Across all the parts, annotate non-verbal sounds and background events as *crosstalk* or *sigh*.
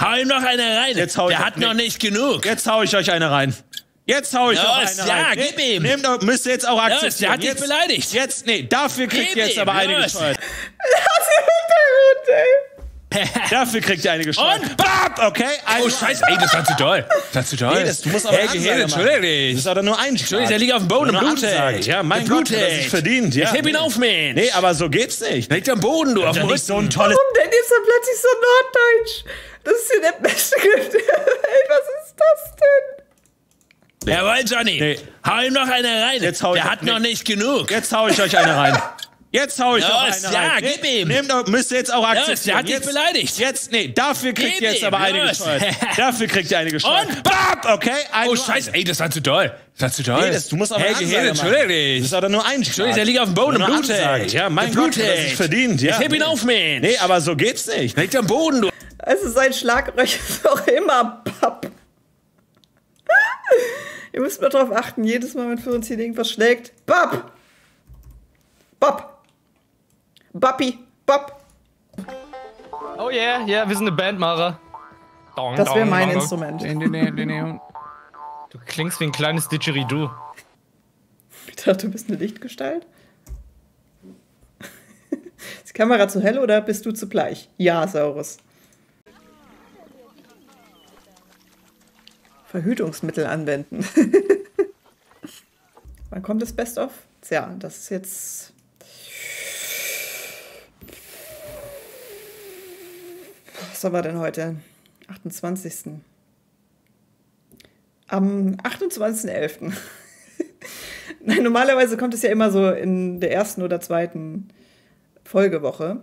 Hau ihm noch eine rein. Jetzt hau ich Der hat noch nicht genug. Jetzt hau ich euch eine rein. Jetzt hau ich Los, noch eine ja, rein. gib ihm. Nehmt doch, müsst ihr jetzt auch Los, akzeptieren. der hat dich jetzt, beleidigt. Jetzt, nee, dafür kriegt Gib ihr jetzt ihm, aber eine los. gesteuert. ey. Dafür kriegt ihr eine gesteuert. Und? Bap, okay? Ein, Oh, scheiße, ey, das war zu doll. Das war zu doll. Nee, das, du musst aber Hey, eine Gehirn, Ansage machen. Das entschuldige ist aber nur ein Schlag. Entschuldigung, der liegt auf dem Boden und eine blutet. Ansage. Ja, mein Der Gott, blutet. das ist verdient. Ja. Ich heb ihn auf, Mensch. Nee, aber so geht's nicht. Liegt am Boden, du, auf dem nicht so ein tolles... Warum jetzt dann plötzlich so norddeutsch? Das ist ja der beste Griff der Welt. Was ist das denn? Jawohl, Johnny. Nee. Hau ihm noch eine rein. Jetzt hau ich- der hat nee. noch nicht genug. Jetzt hau ich euch eine rein. *laughs* Jetzt hau ich Los, noch eine ja, rein. gib ihm. Nehmt müsst ihr jetzt auch akzeptieren. der hat dich jetzt, beleidigt. Jetzt, nee, dafür kriegt Gib ihr jetzt ihm, aber eine los. gesteuert. *laughs* Dafür kriegt ihr eine gesteuert. Und? Bap, okay? Ein, Oh, scheiße, ey, das war zu doll. Das war zu doll. Nee, das, du musst aber hey, eine Gehirn, Ansage machen. entschuldige Das ist aber nur ein Schlag. Entschuldigung, der liegt auf dem Boden eine blutet. Ansage. Ja, mein Gott, das ist verdient. Ja. Ich heb ihn auf, Mensch. Nee, aber so geht's nicht. Liegt am Boden, du. Also sein Schlagröch *laughs* ist auch immer Papp. Ihr müsst mal drauf achten, jedes Mal, wenn Florenz hier irgendwas schlägt. Bap! Bap! Bappi! Bap! Oh yeah, ja, wir sind eine Band, Mara. Dong, Das wäre dong, mein dong, dong. Instrument. Du klingst wie ein kleines Didgeridoo. Ich dachte, du bist eine Lichtgestalt. *laughs* Ist die Kamera zu hell oder bist du zu bleich? Ja, Saurus. Verhütungsmittel anwenden. *laughs* Wann kommt das Best-of? Tja, das ist jetzt. Was haben denn heute? 28. Am 28.11. *laughs* Nein, normalerweise kommt es ja immer so in der ersten oder zweiten Folgewoche.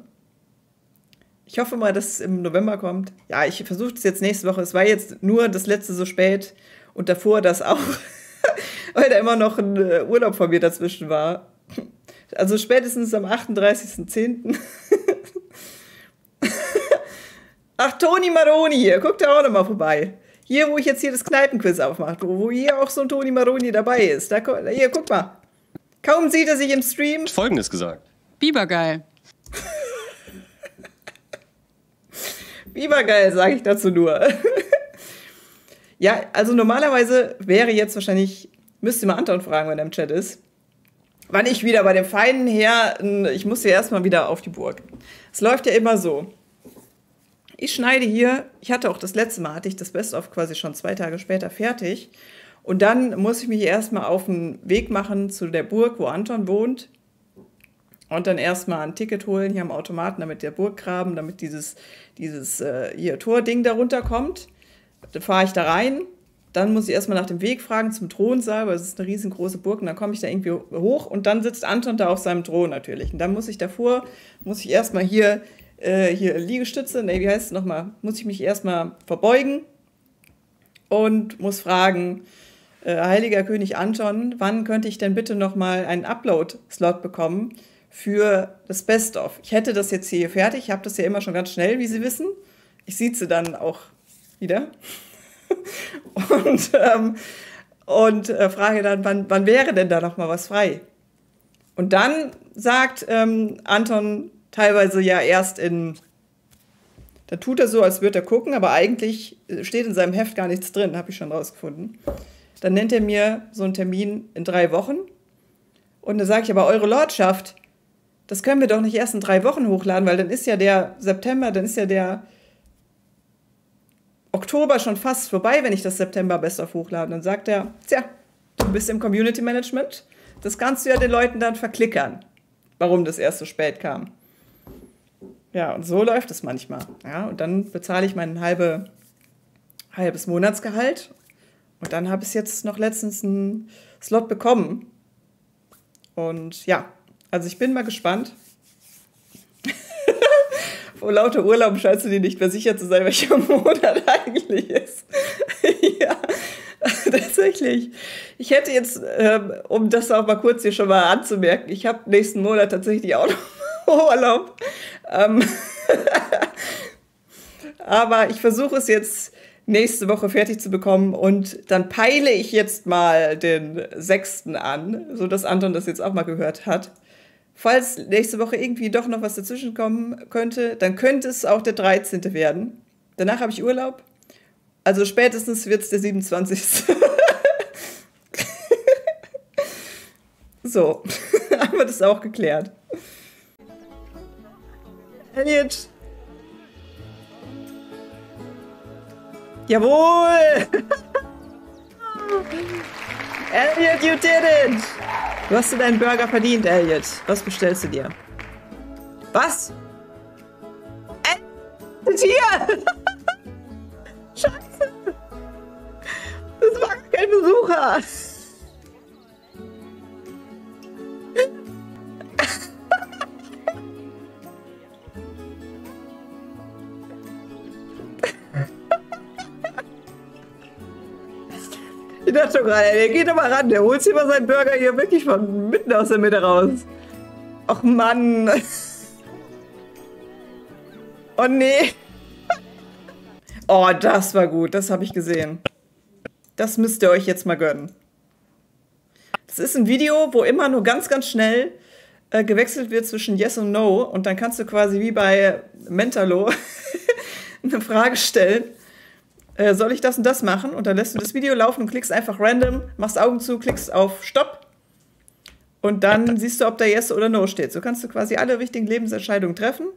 Ich hoffe mal, dass es im November kommt. Ja, ich versuche es jetzt nächste Woche. Es war jetzt nur das letzte so spät und davor das auch, *laughs* weil da immer noch ein äh, Urlaub von mir dazwischen war. Also spätestens am 38.10. *laughs* Ach, Toni Maroni hier, guckt da auch noch mal vorbei. Hier, wo ich jetzt hier das Kneipenquiz aufmache, wo wo hier auch so ein Toni Maroni dabei ist. Da, hier, guck mal. Kaum sieht er sich im Stream. Folgendes gesagt. Bibergeil. *laughs* Bibergeil, sage ich dazu nur. *laughs* ja, also normalerweise wäre jetzt wahrscheinlich, müsste mal Anton fragen, wenn er im Chat ist, wann ich wieder bei dem feinen her, ich muss ja erstmal wieder auf die Burg. Es läuft ja immer so. Ich schneide hier, ich hatte auch das letzte Mal, hatte ich das Best-of quasi schon zwei Tage später fertig. Und dann muss ich mich erstmal auf den Weg machen zu der Burg, wo Anton wohnt. Und dann erstmal ein Ticket holen hier am Automaten, damit der Burggraben, damit dieses, dieses äh, hier Tording da runterkommt. Dann fahre ich da rein. Dann muss ich erstmal nach dem Weg fragen zum Thronsaal, weil es ist eine riesengroße Burg. Und dann komme ich da irgendwie hoch und dann sitzt Anton da auf seinem Thron natürlich. Und dann muss ich davor, muss ich erstmal hier, äh, hier Liegestütze, nee, wie heißt es nochmal, muss ich mich erstmal verbeugen und muss fragen, äh, Heiliger König Anton, wann könnte ich denn bitte nochmal einen Upload-Slot bekommen für das Best-of? Ich hätte das jetzt hier fertig, ich habe das ja immer schon ganz schnell, wie Sie wissen. Ich sie dann auch wieder. *laughs* und ähm, und äh, frage dann, wann, wann wäre denn da nochmal was frei? Und dann sagt ähm, Anton teilweise ja erst in. Da tut er so, als würde er gucken, aber eigentlich steht in seinem Heft gar nichts drin, habe ich schon rausgefunden. Dann nennt er mir so einen Termin in drei Wochen. Und dann sage ich aber, Eure Lordschaft, das können wir doch nicht erst in drei Wochen hochladen, weil dann ist ja der September, dann ist ja der Oktober schon fast vorbei, wenn ich das September Best of hochlade. Dann sagt er, tja, du bist im Community Management, das kannst du ja den Leuten dann verklickern, warum das erst so spät kam. Ja, und so läuft es manchmal. Ja, und dann bezahle ich mein halbe, halbes Monatsgehalt und dann habe ich jetzt noch letztens einen Slot bekommen. Und ja, also ich bin mal gespannt. *laughs* Vor lauter Urlaub scheinst du dir nicht mehr sicher zu sein, welcher *laughs* Monat eigentlich ist. *laughs* ja, tatsächlich. Ich hätte jetzt, ähm, um das auch mal kurz hier schon mal anzumerken, ich habe nächsten Monat tatsächlich auch noch Urlaub. Ähm *laughs* Aber ich versuche es jetzt nächste Woche fertig zu bekommen und dann peile ich jetzt mal den 6. an, sodass Anton das jetzt auch mal gehört hat. Falls nächste Woche irgendwie doch noch was dazwischen kommen könnte, dann könnte es auch der 13. werden. Danach habe ich Urlaub. Also spätestens wird es der 27. *laughs* so, *laughs* haben wir das auch geklärt. Elliot. Jawohl! *laughs* Elliot, you did it! Du hast dir deinen Burger verdient, Elliot. Was bestellst du dir? Was? Elliot, hier! *laughs* Scheiße! Das war kein Besucher! Dachte schon gerade, der geht doch mal ran, der holt sich mal seinen Burger hier wirklich von mitten aus der Mitte raus. Och Mann. *laughs* Oh nee. *laughs* Oh, das war gut, das habe ich gesehen. Das müsst ihr euch jetzt mal gönnen. Das ist ein Video, wo immer nur ganz, ganz schnell äh, gewechselt wird zwischen Yes und No. Und dann kannst du quasi wie bei Mentalo *laughs* eine Frage stellen. Äh, soll ich das und das machen? Und dann lässt du das Video laufen und klickst einfach random, machst Augen zu, klickst auf Stopp. Und dann siehst du, ob da Yes oder No steht. So kannst du quasi alle wichtigen Lebensentscheidungen treffen.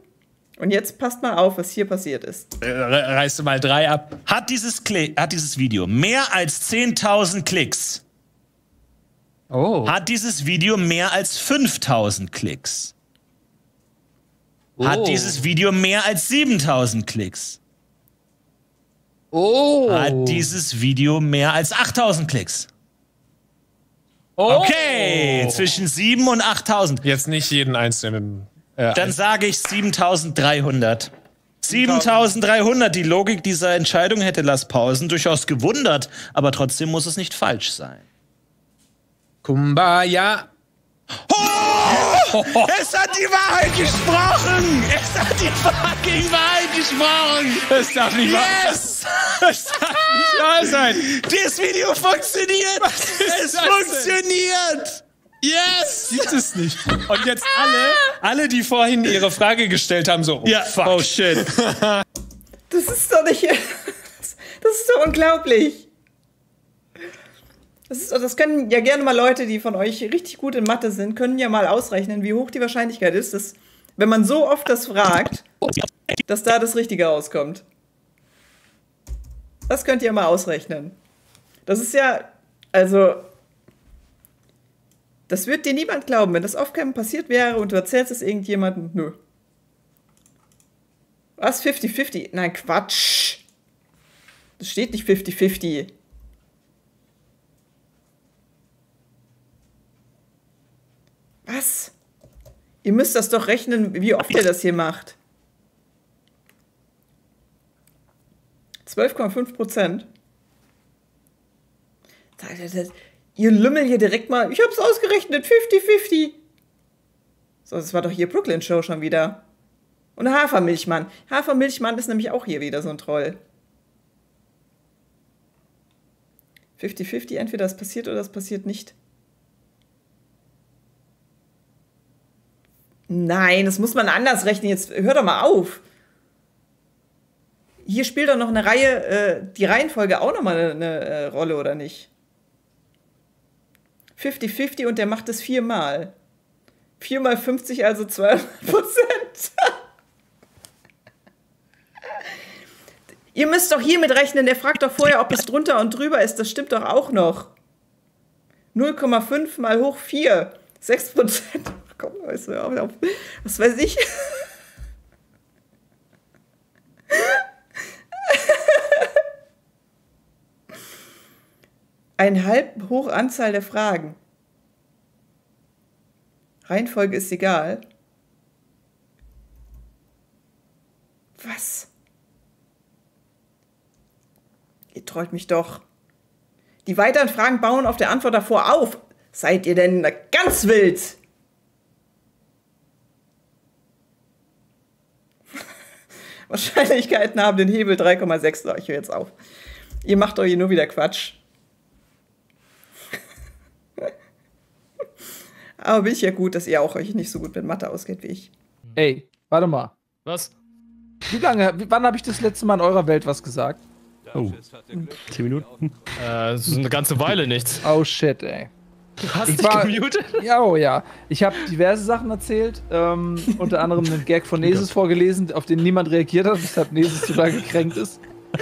Und jetzt passt mal auf, was hier passiert ist. Äh, re- reißt du mal drei ab. Hat dieses, Kli hat dieses Video mehr als 10.000 Klicks? Oh. Hat dieses Video mehr als 5.000 Klicks? oh. Hat dieses Video mehr als 7.000 Klicks? Oh. Hat dieses Video mehr als 8.000 Klicks? oh. Okay, zwischen 7 und 8.000. Jetzt nicht jeden einzelnen. Äh, Dann sage ich 7300. 7300. Die Logik dieser Entscheidung hätte Las Pausen durchaus gewundert, aber trotzdem muss es nicht falsch sein. Kumbaya. Oh! Es hat die Wahrheit gesprochen! Es hat die fucking Wahrheit gesprochen! Das darf nicht wahr Yes! Das darf nicht wahr sein. Das Video funktioniert! Es funktioniert! Yes! Gibt es nicht. Und jetzt alle, alle, die vorhin ihre Frage gestellt haben, so, oh, Ja, fuck. oh shit. Das ist doch nicht. Das ist doch unglaublich. Das, ist, das können ja gerne mal Leute, die von euch richtig gut in Mathe sind, können ja mal ausrechnen, wie hoch die Wahrscheinlichkeit ist, dass, wenn man so oft das fragt, dass da das Richtige rauskommt. Das könnt ihr mal ausrechnen. Das ist ja, also, das wird dir niemand glauben, wenn das Aufgaben passiert wäre und du erzählst es irgendjemandem. Nö. Was? 50-50? Nein, Quatsch. Das steht nicht 50-50. Was? Ihr müsst das doch rechnen, wie oft ihr das hier macht. 12,5 Prozent. Ihr Lümmel hier direkt mal. Ich hab's ausgerechnet. 50-50. So, das war doch hier Brooklyn Show schon wieder. Und Hafermilchmann. Hafermilchmann ist nämlich auch hier wieder so ein Troll. 50-50, entweder es passiert oder es passiert nicht. Nein, das muss man anders rechnen. Jetzt hör doch mal auf. Hier spielt doch noch eine Reihe, äh, die Reihenfolge auch nochmal eine, eine äh, Rolle, oder nicht? 50-50 und der macht es viermal. 4 mal 50, also 200 Prozent. Ihr müsst doch hier mit rechnen. Der fragt doch vorher, ob es drunter und drüber ist. Das stimmt doch auch noch. 0,5 mal hoch 4. 6 Prozent. Komm, was weiß ich. Ein halb hoch Anzahl der Fragen. Reihenfolge ist egal. Was? Ihr trollt mich doch. Die weiteren Fragen bauen auf der Antwort davor auf. Seid ihr denn ganz wild? *laughs* Wahrscheinlichkeiten haben den Hebel 3,6. So, ich höre jetzt auf. Ihr macht euch nur wieder Quatsch. Aber bin ich ja gut, dass ihr auch euch nicht so gut mit Mathe ausgeht wie ich. Ey, warte mal. Was? Wie lange, wann habe ich das letzte Mal in eurer Welt was gesagt? Oh, 10 Minuten. Äh, das ist eine ganze Weile nichts. Oh shit, ey. Du hast Ich dich war- gemutet? Ja, oh ja. Ich habe diverse Sachen erzählt, ähm, unter anderem einen Gag von *laughs* Nesis vorgelesen, auf den niemand reagiert hat, weshalb Nesis total gekränkt ist. *laughs*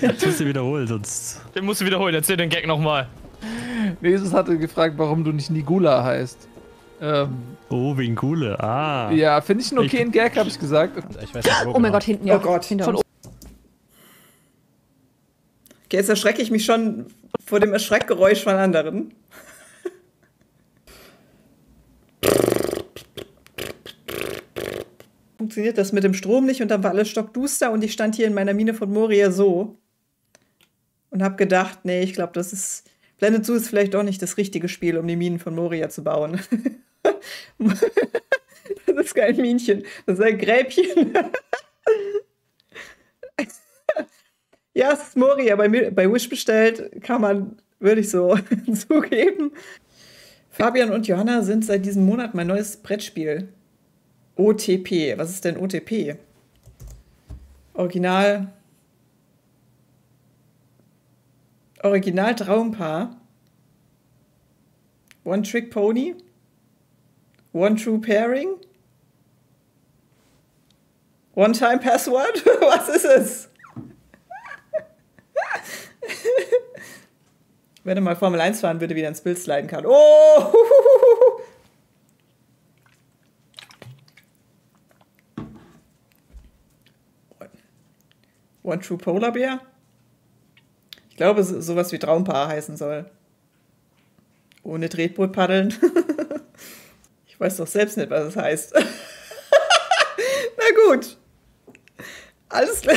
Das musst du wiederholen, sonst. Den musst du wiederholen. Erzähl den Gag nochmal. Nesis hatte gefragt, warum du nicht Nigula heißt. Ähm, Oh, wegen Coole. Ah. ja, finde ich einen okayen Gag, habe ich gesagt. Ich weiß nicht, wo Oh mein genau. Gott, hinten, ja. Oh Gott. Hinter uns. Okay, jetzt erschrecke ich mich schon vor dem Erschreckgeräusch von anderen. Funktioniert das mit dem Strom nicht und dann war alles stockduster und ich stand hier in meiner Mine von Moria so und habe gedacht, nee, ich glaube, das ist Planet Zoo ist vielleicht doch nicht das richtige Spiel, um die Minen von Moria zu bauen. *laughs* das ist kein Minchen, das ist ein Gräbchen. Ja, es ist Moria bei, bei Wish bestellt, kann man, würde ich so *laughs* zugeben. Fabian und Johanna sind seit diesem Monat mein neues Brettspiel. OTP. Was ist denn OTP? Original. Original Traumpaar. One Trick Pony. One True Pairing. One Time Password. *laughs* Was ist es? *laughs* Wenn er mal Formel 1 fahren würde, wieder ins Bild sliden kann. Oh! *laughs* One True Polar Bear? Ich glaube, so- sowas wie Traumpaar heißen soll. Ohne Tretboot paddeln. *laughs* ich weiß doch selbst nicht, was es heißt. *laughs* Na gut. Alles klar.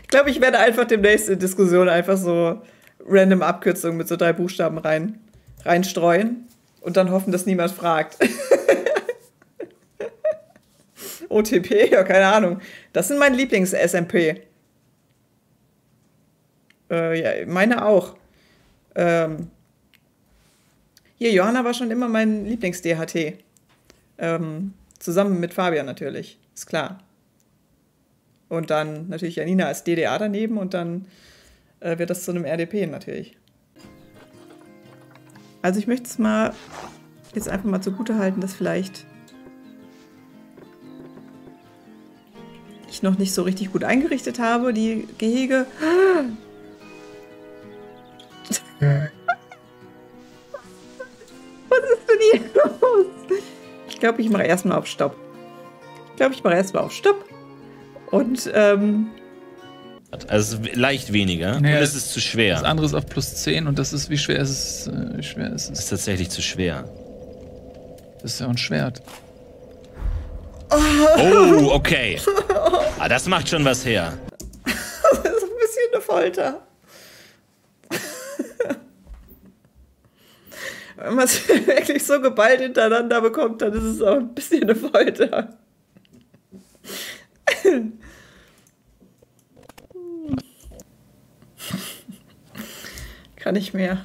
ich glaube, ich werde einfach demnächst in Diskussionen einfach so random Abkürzungen mit so drei Buchstaben rein, reinstreuen und dann hoffen, dass niemand fragt. *laughs* OTP, ja, keine Ahnung. Das sind meine Lieblings-SMP. Äh, ja, meine auch. Ähm, hier, Johanna war schon immer mein Lieblings-DHT. Ähm, zusammen mit Fabian natürlich, ist klar. Und dann natürlich Janina als DDA daneben und dann äh, wird das zu einem RDP natürlich. Also ich möchte es mal jetzt einfach mal zugute halten, dass vielleicht ich noch nicht so richtig gut eingerichtet habe, die Gehege. Glaube, ich mache erstmal auf Stopp. Ich glaube, ich mache erstmal auf Stopp. Und ähm, Also leicht weniger. Nee, und es ist zu schwer. Das andere ist auf plus 10 und das ist, wie schwer ist es? äh, Wie schwer ist Es es? ist tatsächlich zu schwer. Das ist ja ein Schwert. Oh, *laughs* okay. Ah, das macht schon was her. das ist ein bisschen eine Folter. Wenn man es *laughs* wirklich so geballt hintereinander bekommt, dann ist es auch ein bisschen eine Folter. *laughs* Kann ich mehr.